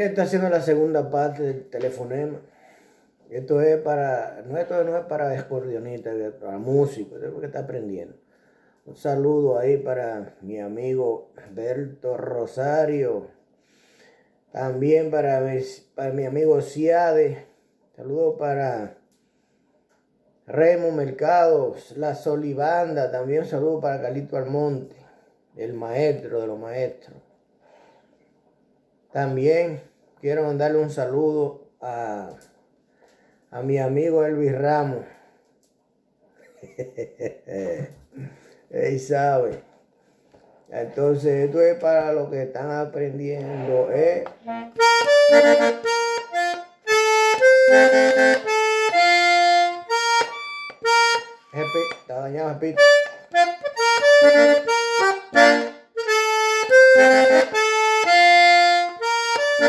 está haciendo la segunda parte del telefonema. Esto es para, no, esto no es para escordionistas, para músicos, es porque está aprendiendo. Un saludo ahí para mi amigo Berto Rosario. También para mi, para mi amigo Ciade. Saludo para Remo Mercados, La Solibanda. También un saludo para Calito Almonte, el maestro de los maestros. También quiero mandarle un saludo a, a mi amigo Elvis Ramos. Él sabe. Entonces, esto es para los que están aprendiendo. ¿eh? Está dañado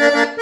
Musik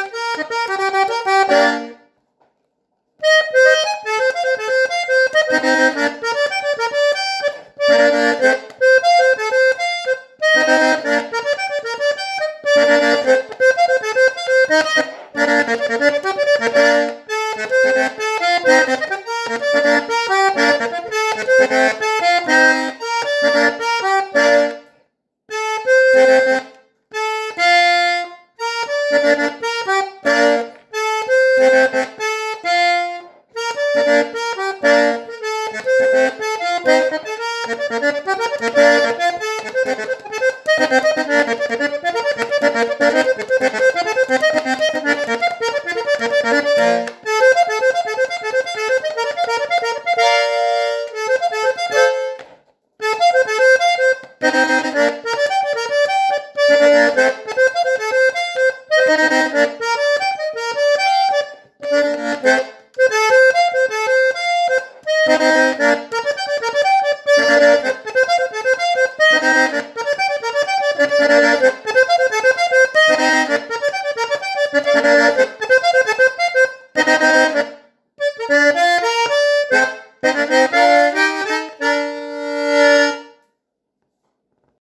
Thank you. Thank you.